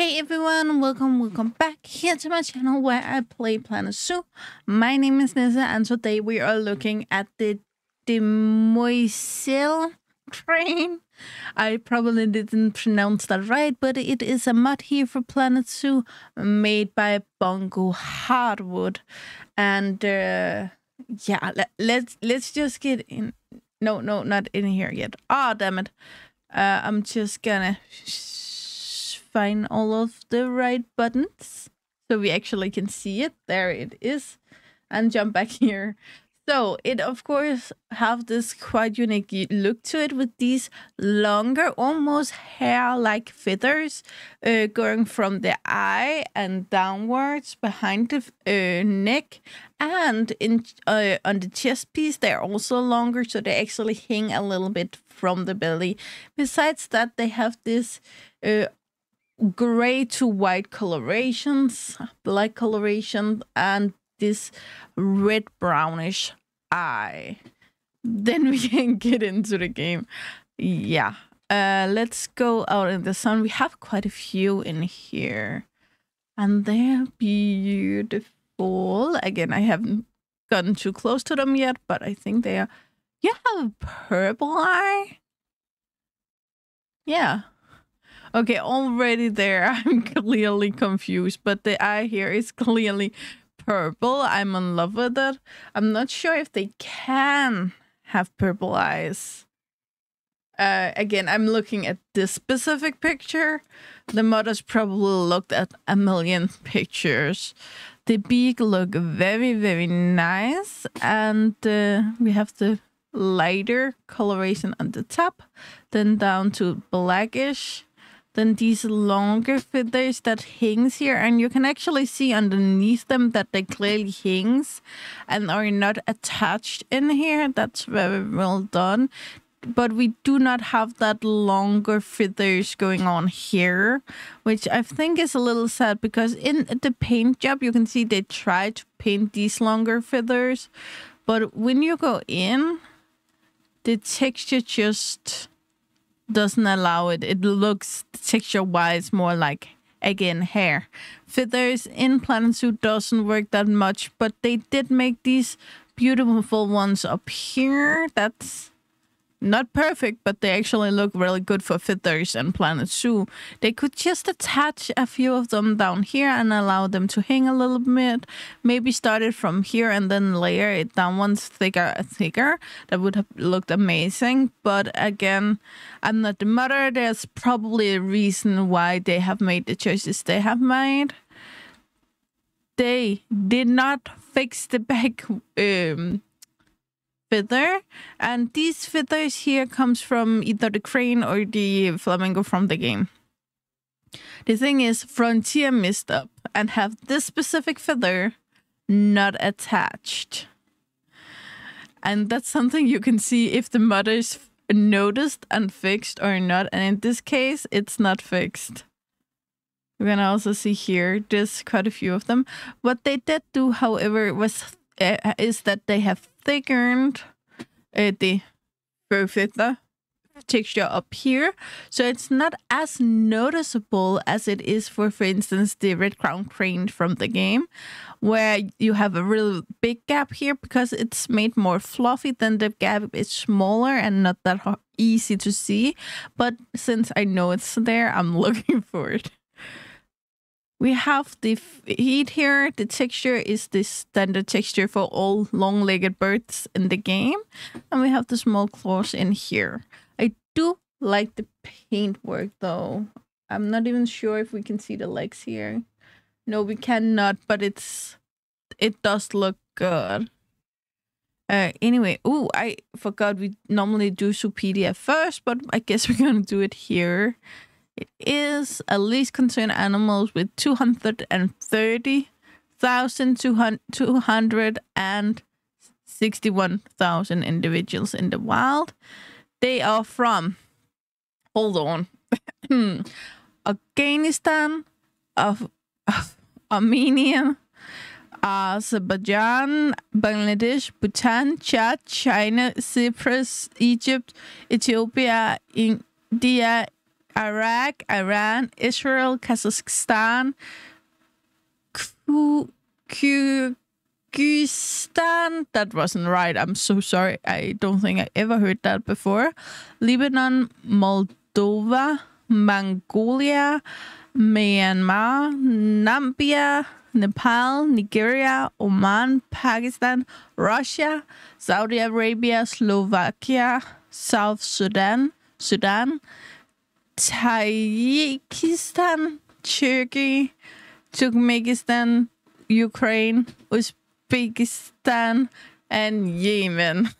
Hey everyone, welcome, welcome back here to my channel where I play Planet Zoo. My name is Nisse and today we are looking at the Demoiselle crane. I probably didn't pronounce that right, but it is a mod here for Planet Zoo made by Bongo Hardwood. And uh, yeah, let, let's let's just get in. No, no, not in here yet. Ah, oh, damn it. Uh, I'm just gonna find all of the right buttons so we actually can see it. There it is. And jump back here. So it of course have this quite unique look to it with these longer, almost hair-like feathers uh, going from the eye and downwards behind the uh, neck, and in uh, on the chest piece they're also longer, so they actually hang a little bit from the belly. Besides that, they have this uh, gray to white colorations, black coloration, and this red brownish eye. Then we can get into the game. Yeah. Uh, let's go out in the sun. We have quite a few in here. And they're beautiful. Again, I haven't gotten too close to them yet, but I think they are. You have purple eye? Yeah. Okay, already there, I'm clearly confused, but the eye here is clearly purple. I'm in love with it. I'm not sure if they can have purple eyes. Uh, again, I'm looking at this specific picture. The modders probably looked at a million pictures. The beak look very, very nice. And uh, we have the lighter coloration on the top. Then down to blackish then these longer feathers that hangs here and you can actually see underneath them that they clearly hangs and are not attached in here. That's very well done. But we do not have that longer feathers going on here which i think is a little sad because in the paint job you can see they try to paint these longer feathers but when you go in the texture just doesn't allow it. It looks texture wise more like again hair. Feathers in Planet Zoo doesn't work that much, but they did make these beautiful ones up here. That's not perfect, but they actually look really good for feathers and Planet Zoo. They could just attach a few of them down here and allow them to hang a little bit. Maybe start it from here and then layer it down once thicker, thicker. That would have looked amazing. But again, I'm not the modder. There's probably a reason why they have made the choices they have made. They did not fix the back um, feather. And these feathers here comes from either the crane or the flamingo from the game. The thing is, Frontier messed up and have this specific feather not attached. And that's something you can see if the modders noticed and fixed or not. And in this case, it's not fixed. You can also see here, there's quite a few of them. What they did do, however, was uh, is that they have thickened uh, the feather texture up here. So it's not as noticeable as it is for, for instance, the red crown crane from the game, where you have a really big gap here because it's made more fluffy, than the gap is smaller and not that easy to see. But since I know it's there, I'm looking for it. We have the heat here. The texture is the standard texture for all long-legged birds in the game. And we have the small claws in here. I do like the paintwork though. I'm not even sure if we can see the legs here. No, we cannot, but it's it does look good. Uh, anyway, oh, I forgot we normally do Zoopedia first, but I guess we're gonna do it here. It is at least concerned animals with 230,261,000 individuals in the wild. They are from, hold on, Afghanistan, of, of Armenia, Azerbaijan, Bangladesh, Bhutan, Chad, China, Cyprus, Egypt, Ethiopia, India, Iraq, Iran, Israel, Kazakhstan, Kyrgyzstan. That wasn't right. I'm so sorry. I don't think I ever heard that before. Lebanon, Moldova, Mongolia, Myanmar, Namibia, Nepal, Nigeria, Oman, Pakistan, Russia, Saudi Arabia, Slovakia, South Sudan, Sudan, Tajikistan, Turkey, Turkmenistan, Ukraine, Uzbekistan, and Yemen.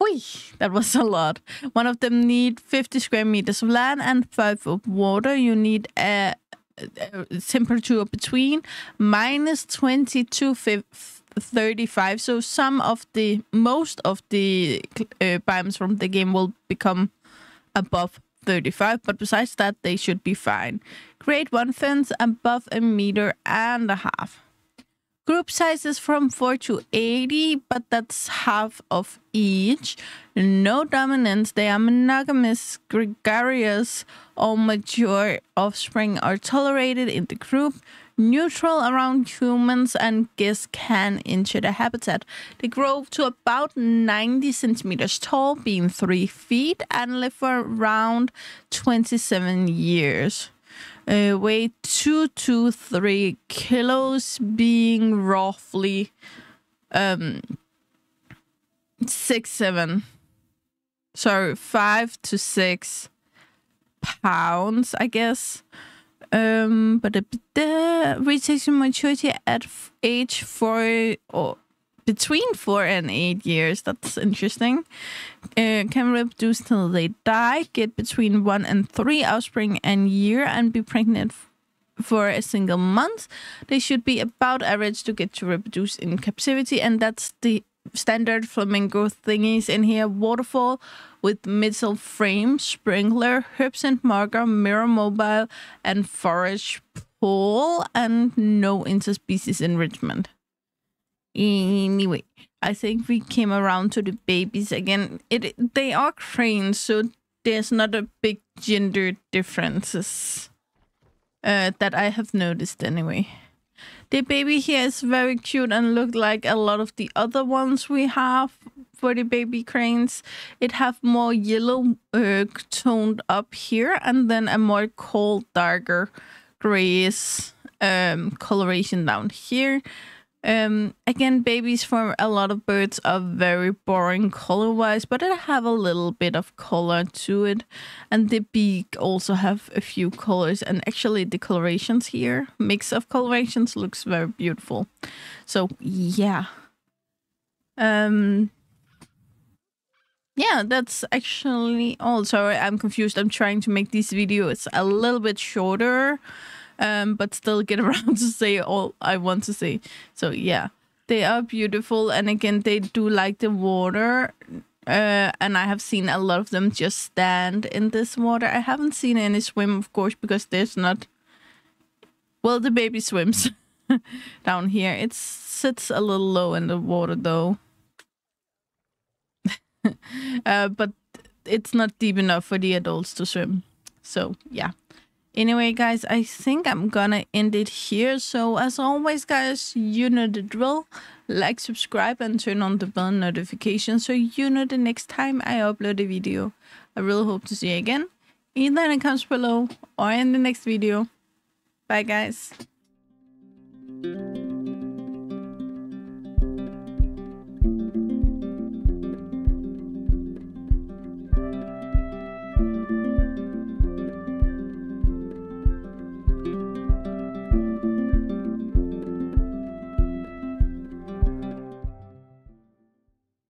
Oi, that was a lot. One of them need 50 square meters of land and 5 of water. You need a, a temperature between minus 20 to 35. So some of the, most of the uh, biomes from the game will become above 35, but besides that, they should be fine. Create one fence above a meter and a half. Group sizes from 4 to 80, but that's half of each. No dominance. They are monogamous, gregarious, or mature offspring are tolerated in the group. Neutral around humans and guests can enter the habitat. They grow to about 90 centimeters tall, being 3 feet, and live for around 27 years uh, weigh two to three kilos, being roughly um six seven, sorry five to six pounds, I guess. Um, but the reaching maturity at age four or between four and eight years. That's interesting. Uh, can reproduce till they die, get between one and three offspring a year, and be pregnant for a single month. They should be about average to get to reproduce in captivity, and that's the standard flamingo thingies in here. Waterfall with missile frame, sprinkler, herbs and marker, mirror mobile, and forage pool, and no interspecies enrichment. Anyway, I think we came around to the babies again. It they are cranes, so there's not a big gender differences uh, that I have noticed anyway. The baby here is very cute and look like a lot of the other ones we have for the baby cranes. It have more yellow uh, toned up here and then a more cold, darker grayish um, coloration down here. Um, again, babies for a lot of birds are very boring color wise, but it have a little bit of color to it. And the beak also have a few colors. And actually, the colorations here, mix of colorations, looks very beautiful. So, yeah. Um, yeah, that's actually all. Sorry, I'm confused. I'm trying to make these videos a little bit shorter um, but still get around to say all I want to say. So yeah, they are beautiful, and again, they do like the water. Uh, and I have seen a lot of them just stand in this water. I haven't seen any swim, of course, because there's not. Well, the baby swims down here. It sits a little low in the water, though. uh, but it's not deep enough for the adults to swim. So, yeah. Anyway, guys, I think I'm gonna end it here. So as always, guys, you know the drill. Like, subscribe, and turn on the bell notification so you know the next time I upload a video. I really hope to see you again, either in the comments below or in the next video. Bye, guys.